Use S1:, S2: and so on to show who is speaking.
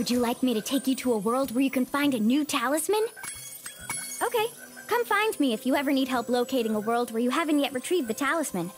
S1: Would you like me to take you to a world where you can find a new talisman? Okay, come find me if you ever need help locating a world where you haven't yet retrieved the talisman.